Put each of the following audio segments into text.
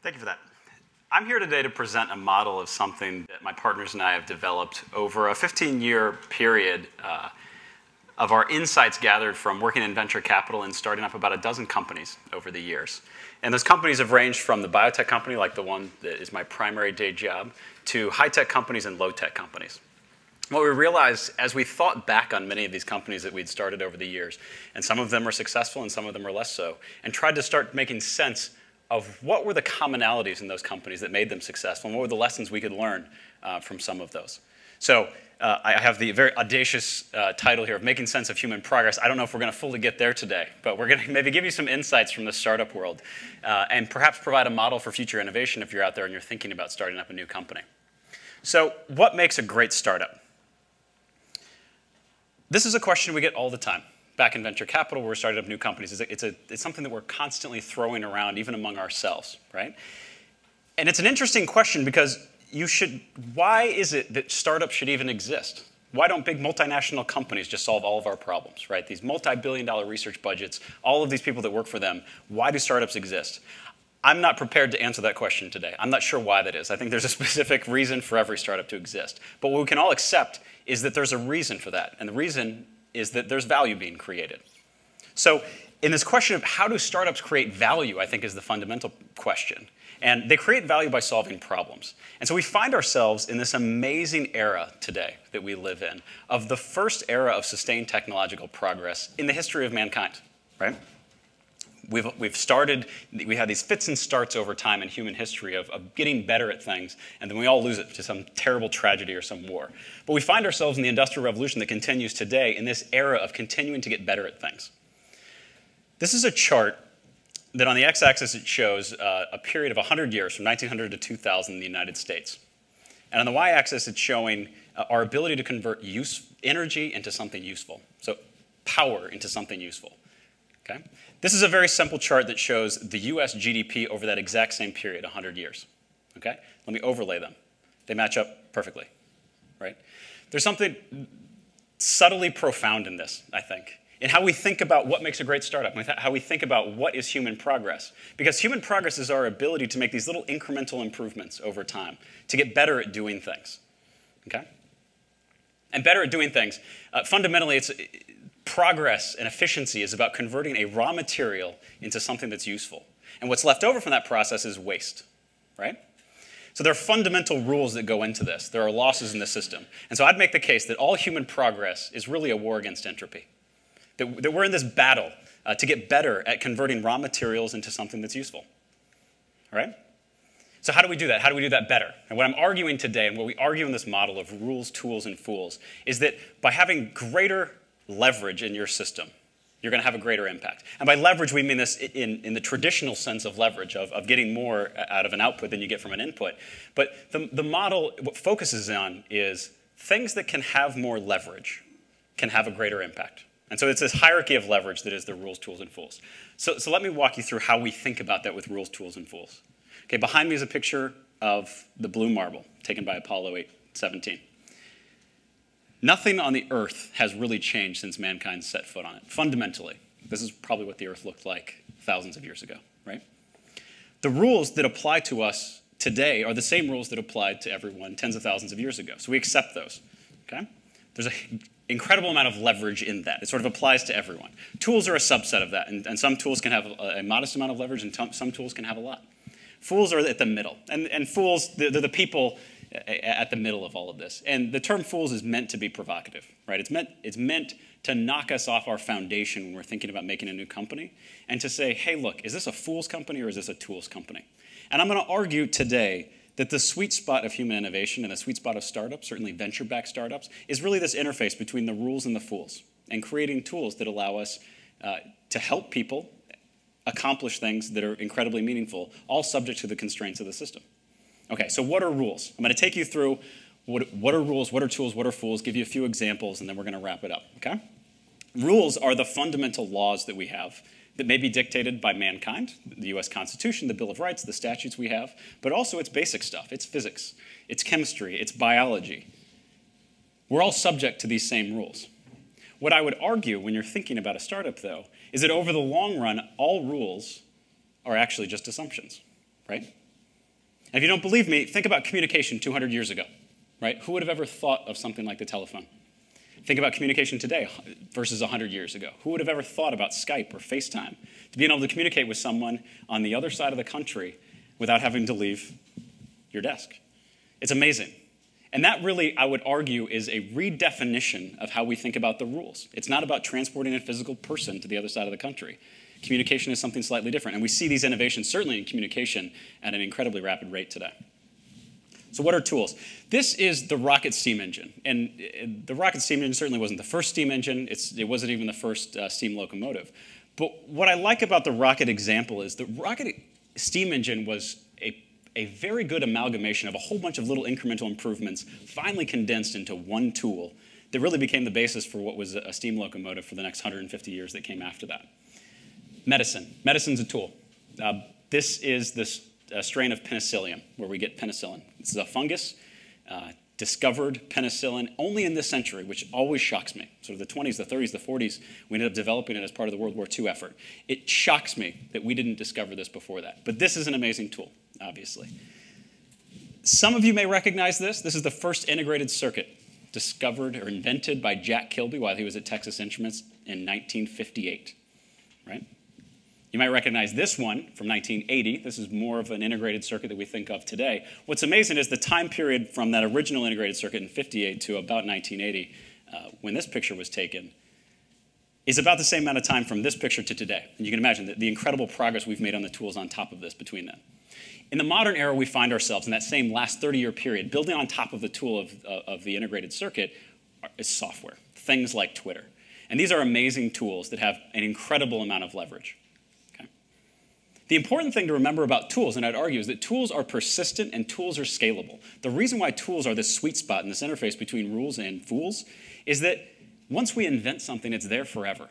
Thank you for that. I'm here today to present a model of something that my partners and I have developed over a 15-year period uh, of our insights gathered from working in venture capital and starting up about a dozen companies over the years. And those companies have ranged from the biotech company, like the one that is my primary day job, to high-tech companies and low-tech companies. What we realized as we thought back on many of these companies that we'd started over the years, and some of them were successful and some of them were less so, and tried to start making sense of what were the commonalities in those companies that made them successful and what were the lessons we could learn uh, from some of those. So uh, I have the very audacious uh, title here of Making Sense of Human Progress. I don't know if we're going to fully get there today, but we're going to maybe give you some insights from the startup world uh, and perhaps provide a model for future innovation if you're out there and you're thinking about starting up a new company. So what makes a great startup? This is a question we get all the time back in venture capital where we're starting up new companies. It's, a, it's, something that we're constantly throwing around, even among ourselves, right? And it's an interesting question because you should, why is it that startups should even exist? Why don't big multinational companies just solve all of our problems, right? These multi-billion dollar research budgets, all of these people that work for them, why do startups exist? I'm not prepared to answer that question today. I'm not sure why that is. I think there's a specific reason for every startup to exist. But what we can all accept is that there's a reason for that. And the reason is that there's value being created. So in this question of how do startups create value, I think is the fundamental question. And they create value by solving problems. And so we find ourselves in this amazing era today that we live in of the first era of sustained technological progress in the history of mankind, right? We've, we've started, we have these fits and starts over time in human history of, of getting better at things, and then we all lose it to some terrible tragedy or some war. But we find ourselves in the Industrial Revolution that continues today in this era of continuing to get better at things. This is a chart that on the x-axis it shows uh, a period of 100 years from 1900 to 2000 in the United States. And on the y-axis it's showing uh, our ability to convert use, energy into something useful. So power into something useful. Okay? This is a very simple chart that shows the US GDP over that exact same period, 100 years. Okay? Let me overlay them. They match up perfectly, right? There's something subtly profound in this, I think, in how we think about what makes a great startup, how we think about what is human progress. Because human progress is our ability to make these little incremental improvements over time, to get better at doing things. Okay? And better at doing things. Uh, fundamentally, it's, progress and efficiency is about converting a raw material into something that's useful. And what's left over from that process is waste, right? So there are fundamental rules that go into this. There are losses in the system. And so I'd make the case that all human progress is really a war against entropy. That, that we're in this battle uh, to get better at converting raw materials into something that's useful. All right? So how do we do that? How do we do that better? And what I'm arguing today, and what we argue in this model of rules, tools, and fools, is that by having greater leverage in your system, you're going to have a greater impact. And by leverage, we mean this in, in the traditional sense of leverage, of, of getting more out of an output than you get from an input. But the, the model, what focuses on is things that can have more leverage can have a greater impact. And so it's this hierarchy of leverage that is the rules, tools, and fools. So, so let me walk you through how we think about that with rules, tools, and fools. Okay, behind me is a picture of the blue marble taken by Apollo 8, 17. Nothing on the earth has really changed since mankind set foot on it, fundamentally. This is probably what the earth looked like thousands of years ago, right? The rules that apply to us today are the same rules that applied to everyone tens of thousands of years ago. So we accept those, okay? There's an incredible amount of leverage in that. It sort of applies to everyone. Tools are a subset of that, and, and some tools can have a, a, modest amount of leverage, and some tools can have a lot. Fools are at the middle, and, and fools, they're the people at the middle of all of this. And the term fools is meant to be provocative, right? It's meant, it's meant to knock us off our foundation when we're thinking about making a new company and to say, hey, look, is this a fool's company or is this a tools company? And I'm going to argue today that the sweet spot of human innovation and the sweet spot of startups, certainly venture backed startups, is really this interface between the rules and the fools and creating tools that allow us uh, to help people accomplish things that are incredibly meaningful, all subject to the constraints of the system. Okay, so what are rules? I'm going to take you through what, what are rules, what are tools, what are fools, give you a few examples, and then we're going to wrap it up, okay? Rules are the fundamental laws that we have that may be dictated by mankind, the US Constitution, the Bill of Rights, the statutes we have, but also it's basic stuff. It's physics, it's chemistry, it's biology. We're all subject to these same rules. What I would argue when you're thinking about a startup, though, is that over the long run, all rules are actually just assumptions, right? And if you don't believe me, think about communication 200 years ago, right? Who would have ever thought of something like the telephone? Think about communication today versus 100 years ago. Who would have ever thought about Skype or FaceTime? To being able to communicate with someone on the other side of the country without having to leave your desk. It's amazing. And that really, I would argue, is a redefinition of how we think about the rules. It's not about transporting a physical person to the other side of the country. Communication is something slightly different. And we see these innovations, certainly in communication, at an incredibly rapid rate today. So, what are tools? This is the rocket steam engine. And uh, the rocket steam engine certainly wasn't the first steam engine, it's, it wasn't even the first uh, steam locomotive. But what I like about the rocket example is the rocket steam engine was a, a very good amalgamation of a whole bunch of little incremental improvements, finally condensed into one tool that really became the basis for what was a steam locomotive for the next 150 years that came after that. Medicine. Medicine's a tool. Uh, this is this uh, strain of penicillium, where we get penicillin. This is a fungus. Uh, discovered penicillin only in this century, which always shocks me. Sort of the 20s, the 30s, the 40s, we ended up developing it as part of the World War II effort. It shocks me that we didn't discover this before that. But this is an amazing tool, obviously. Some of you may recognize this. This is the first integrated circuit discovered or invented by Jack Kilby while he was at Texas Instruments in 1958, right? You might recognize this one from 1980. This is more of an integrated circuit that we think of today. What's amazing is the time period from that original integrated circuit in 58 to about 1980, uh, when this picture was taken, is about the same amount of time from this picture to today. And you can imagine the, the incredible progress we've made on the tools on top of this between them. In the modern era, we find ourselves in that same last 30 year period, building on top of the tool of, uh, of the integrated circuit is software, things like Twitter. And these are amazing tools that have an incredible amount of leverage. The important thing to remember about tools, and I'd argue, is that tools are persistent and tools are scalable. The reason why tools are this sweet spot in this interface between rules and fools is that once we invent something, it's there forever,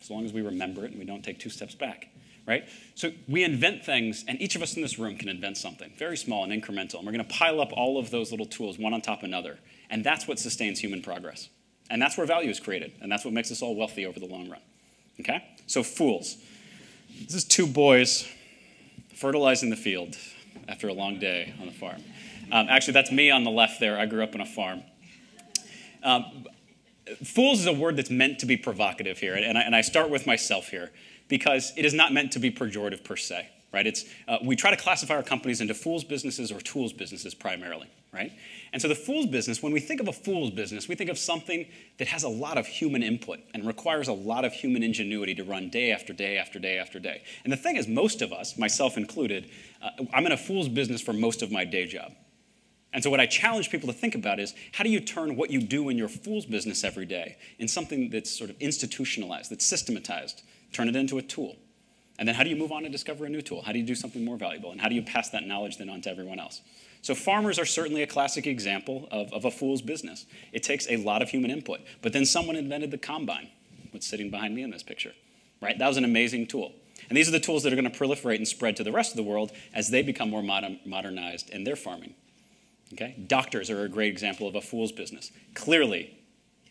as long as we remember it and we don't take two steps back, right? So we invent things, and each of us in this room can invent something, very small and incremental, and we're going to pile up all of those little tools, one on top of another, and that's what sustains human progress. And that's where value is created, and that's what makes us all wealthy over the long run, okay? So fools. This is two boys fertilizing the field after a long day on the farm. Um, actually, that's me on the left there. I grew up on a farm. Um, fools is a word that's meant to be provocative here, and I, and I, start with myself here because it is not meant to be pejorative per se, right? It's, uh, we try to classify our companies into fools businesses or tools businesses primarily, right? And so the fool's business, when we think of a fool's business, we think of something that has a lot of human input and requires a lot of human ingenuity to run day after day after day after day. And the thing is, most of us, myself included, uh, I'm in a fool's business for most of my day job. And so what I challenge people to think about is how do you turn what you do in your fool's business every day in something that's sort of institutionalized, that's systematized, turn it into a tool. And then how do you move on and discover a new tool? How do you do something more valuable? And how do you pass that knowledge then on to everyone else? So farmers are certainly a classic example of, of a fool's business. It takes a lot of human input. But then someone invented the combine, what's sitting behind me in this picture, right? That was an amazing tool. And these are the tools that are going to proliferate and spread to the rest of the world as they become more modern, modernized in their farming. Okay? Doctors are a great example of a fool's business. Clearly,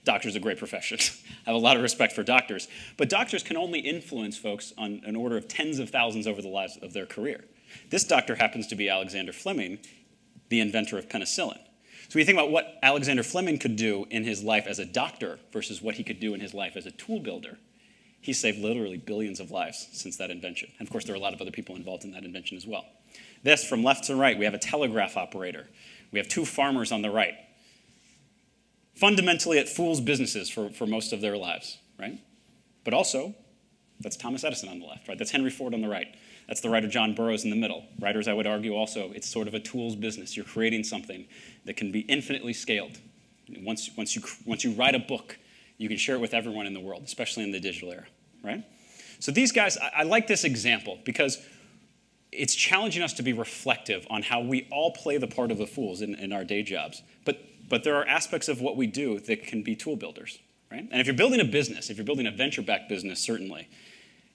doctors are a great profession. I have a lot of respect for doctors. But doctors can only influence folks on an order of tens of thousands over the lives of their career. This doctor happens to be Alexander Fleming, the inventor of penicillin. So you think about what Alexander Fleming could do in his life as a doctor versus what he could do in his life as a tool builder, he saved literally billions of lives since that invention. And of course, there are a lot of other people involved in that invention as well. This, from left to right, we have a telegraph operator. We have two farmers on the right. Fundamentally, it fools businesses for, for most of their lives, right? But also, that's Thomas Edison on the left, right? That's Henry Ford on the right. That's the writer John Burroughs in the middle. Writers, I would argue also, it's sort of a tools business. You're creating something that can be infinitely scaled. Once, once, you, once you write a book, you can share it with everyone in the world, especially in the digital era, right? So these guys, I, I like this example because it's challenging us to be reflective on how we all play the part of the fools in, in our day jobs. But, but there are aspects of what we do that can be tool builders, right? And if you're building a business, if you're building a venture-backed business, certainly,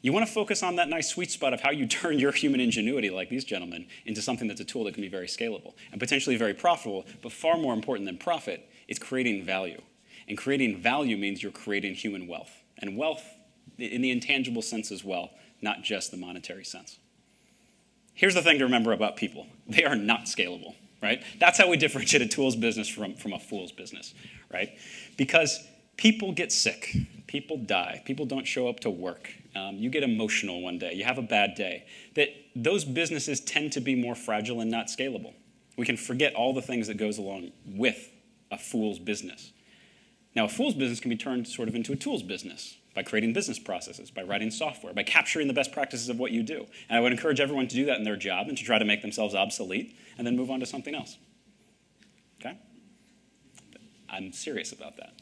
you want to focus on that nice sweet spot of how you turn your human ingenuity, like these gentlemen, into something that's a tool that can be very scalable and potentially very profitable, but far more important than profit is creating value. And creating value means you're creating human wealth. And wealth in the intangible sense as well, not just the monetary sense. Here's the thing to remember about people they are not scalable, right? That's how we differentiate a tools business from, from a fool's business, right? Because people get sick, people die, people don't show up to work. Um, you get emotional one day, you have a bad day. That those businesses tend to be more fragile and not scalable. We can forget all the things that goes along with a fool's business. Now, a fool's business can be turned sort of into a tools business by creating business processes, by writing software, by capturing the best practices of what you do. And I would encourage everyone to do that in their job and to try to make themselves obsolete and then move on to something else. Okay? I'm serious about that.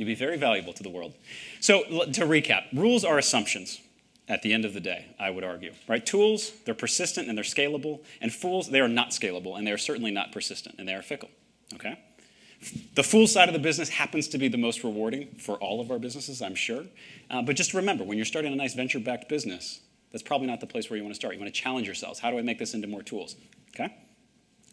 You'd be very valuable to the world. So, to recap, rules are assumptions at the end of the day, I would argue. Right? Tools, they're persistent and they're scalable, and fools, they are not scalable and they are certainly not persistent and they are fickle. Okay? The fool side of the business happens to be the most rewarding for all of our businesses, I'm sure. Uh, but just remember, when you're starting a nice venture backed business, that's probably not the place where you want to start. You want to challenge yourselves. How do I make this into more tools? Okay?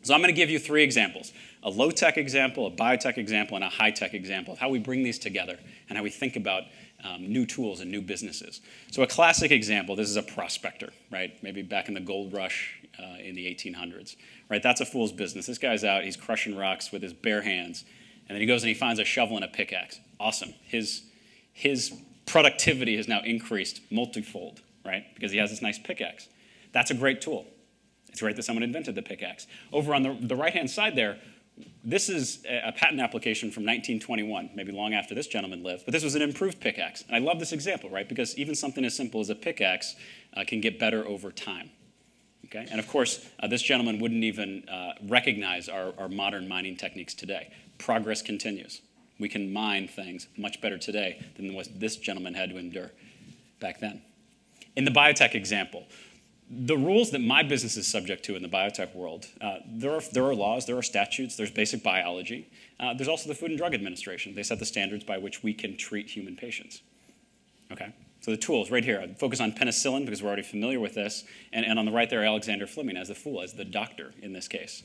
So I'm going to give you three examples a low tech example, a biotech example, and a high tech example of how we bring these together and how we think about um, new tools and new businesses. So, a classic example this is a prospector, right? Maybe back in the gold rush uh, in the 1800s, right? That's a fool's business. This guy's out, he's crushing rocks with his bare hands, and then he goes and he finds a shovel and a pickaxe. Awesome. His, his productivity has now increased multifold, right? Because he has this nice pickaxe. That's a great tool. It's great that someone invented the pickaxe. Over on the, the right hand side there, this is a patent application from 1921, maybe long after this gentleman lived, but this was an improved pickaxe. And I love this example, right? Because even something as simple as a pickaxe uh, can get better over time. Okay? And of course, uh, this gentleman wouldn't even uh, recognize our, our modern mining techniques today. Progress continues. We can mine things much better today than what this gentleman had to endure back then. In the biotech example, the rules that my business is subject to in the biotech world, uh, there, are, there are laws, there are statutes, there's basic biology. Uh, there's also the Food and Drug Administration. They set the standards by which we can treat human patients. Okay? So the tools right here, I'd focus on penicillin because we're already familiar with this, and, and on the right there, Alexander Fleming as the fool, as the doctor in this case.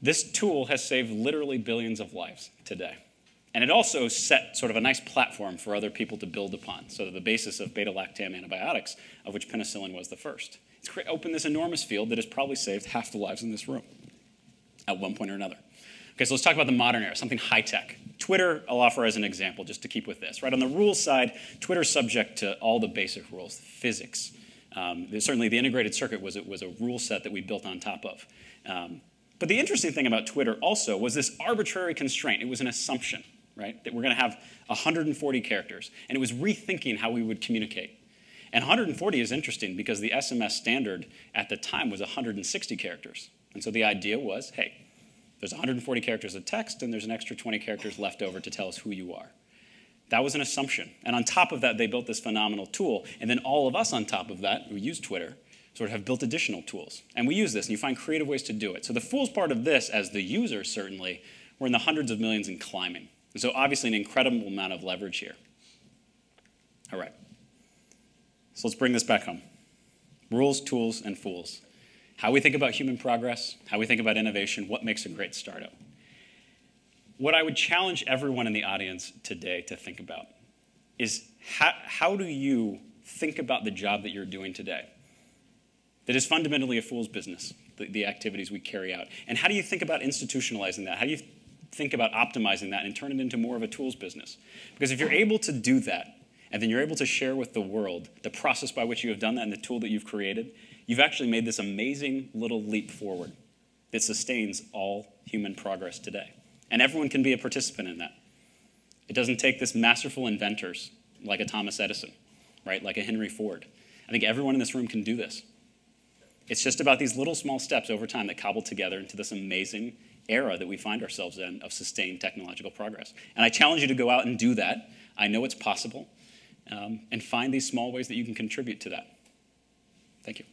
This tool has saved literally billions of lives today. And it also set sort of a nice platform for other people to build upon. So the basis of beta-lactam antibiotics, of which penicillin was the first. It's opened this enormous field that has probably saved half the lives in this room at one point or another. Okay, so let's talk about the modern era, something high tech. Twitter, I'll offer as an example just to keep with this. Right on the rules side, Twitter's subject to all the basic rules, physics. Um, certainly, the integrated circuit was, was a rule set that we built on top of. Um, but the interesting thing about Twitter also was this arbitrary constraint. It was an assumption, right? That we're going to have 140 characters. And it was rethinking how we would communicate. And 140 is interesting because the SMS standard at the time was 160 characters. And so the idea was hey, there's 140 characters of text, and there's an extra 20 characters left over to tell us who you are. That was an assumption. And on top of that, they built this phenomenal tool. And then all of us on top of that, who use Twitter, sort of have built additional tools. And we use this, and you find creative ways to do it. So the fool's part of this, as the user certainly, we're in the hundreds of millions and climbing. And so obviously an incredible amount of leverage here. All right. So let's bring this back home rules, tools, and fools. How we think about human progress, how we think about innovation, what makes a great startup. What I would challenge everyone in the audience today to think about is how, how do you think about the job that you're doing today? That is fundamentally a fool's business, the, the activities we carry out. And how do you think about institutionalizing that? How do you think about optimizing that and turn it into more of a tools business? Because if you're able to do that, and then you're able to share with the world the process by which you have done that and the tool that you've created, you've actually made this amazing little leap forward that sustains all human progress today. And everyone can be a participant in that. It doesn't take this masterful inventors like a Thomas Edison, right? Like a Henry Ford. I think everyone in this room can do this. It's just about these little small steps over time that cobble together into this amazing era that we find ourselves in of sustained technological progress. And I challenge you to go out and do that. I know it's possible um, and find these small ways that you can contribute to that. Thank you.